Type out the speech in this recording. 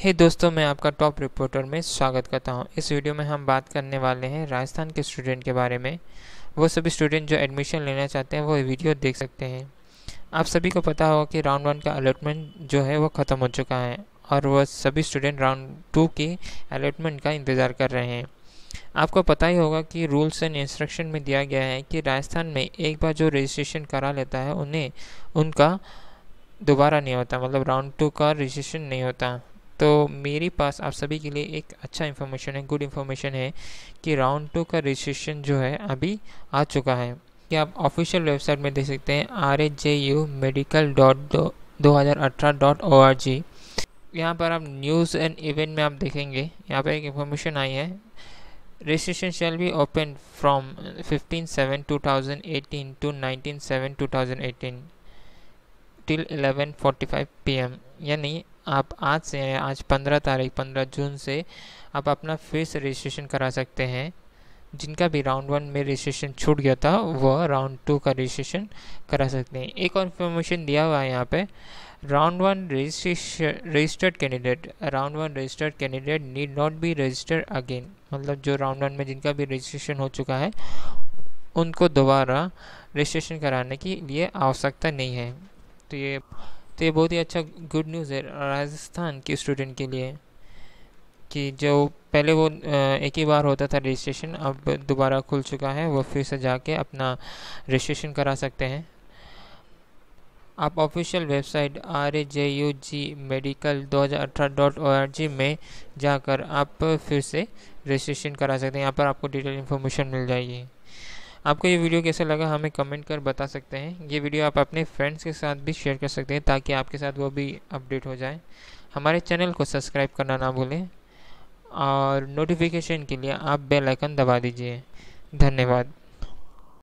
हे hey दोस्तों, मैं आपका टॉप रिपोर्टर में स्वागत करता हूँ। इस वीडियो में हम बात करने वाले हैं राजस्थान के स्टूडेंट के बारे में। वो सभी स्टूडेंट जो एडमिशन लेना चाहते हैं, वो वीडियो देख सकते हैं। आप सभी को पता होगा कि राउंड वन का अलॉटमेंट जो है, वो ख़त्म हो चुका है और वह सभी स्टूडेंट राउंड टू की अलॉटमेंट का इंतज़ार कर रहे हैं। आपको पता ही होगा कि रूल्स एंड इंस्ट्रक्शन में दिया गया है कि राजस्थान में एक बार जो रजिस्ट्रेशन करा लेता है, उन्हें उनका दोबारा नहीं होता मतलब राउंड टू का रजिस्ट्रेशन नहीं होता। तो मेरे पास आप सभी के लिए एक अच्छा इन्फॉर्मेशन है गुड इन्फॉर्मेशन है कि राउंड टू का रजिस्ट्रेशन जो है अभी आ चुका है। कि आप ऑफिशियल वेबसाइट में देख सकते हैं R H J U medical dot दो हज़ार अठारह डॉट ओ आर जी यहाँ पर आप न्यूज़ एंड इवेंट में आप देखेंगे, यहाँ पर एक इन्फॉर्मेशन आई है। Registration shall be open from fifteen seven two thousand eighteen to nineteen seven two thousand eighteen till eleven forty five P M यानी आप आज से आज पंद्रह तारीख, पंद्रह जून से आप अपना फिर से रजिस्ट्रेशन करा सकते हैं। जिनका भी राउंड वन में रजिस्ट्रेशन छूट गया था, वह राउंड टू का रजिस्ट्रेशन करा सकते हैं। एक और इन्फॉर्मेशन दिया हुआ है यहाँ पे। Round one registration registered candidate round one registered candidate need not be registered again मतलब जो राउंड वन में जिनका भी रजिस्ट्रेशन हो चुका है, उनको दोबारा रजिस्ट्रेशन कराने की लिए आवश्यकता नहीं है। तो ये तो ये बहुत ही अच्छा गुड न्यूज़ है राजस्थान के स्टूडेंट के लिए कि जो पहले वो एक ही बार होता था रजिस्ट्रेशन अब दोबारा खुल चुका है, वो फिर से जाके अपना रजिस्ट्रेशन करा सकते हैं। आप official website R A J U G medical दो हज़ार अठारह डॉट ओ आर जी में जाकर आप फिर से रजिस्ट्रेशन करा सकते हैं। यहाँ पर आपको डिटेल इन्फॉर्मेशन मिल जाएगी। आपको ये वीडियो कैसा लगा हमें कमेंट कर बता सकते हैं। ये वीडियो आप अपने फ्रेंड्स के साथ भी शेयर कर सकते हैं ताकि आपके साथ वो भी अपडेट हो जाए। हमारे चैनल को सब्सक्राइब करना ना भूलें और नोटिफिकेशन के लिए आप बेल आइकन दबा दीजिए। धन्यवाद।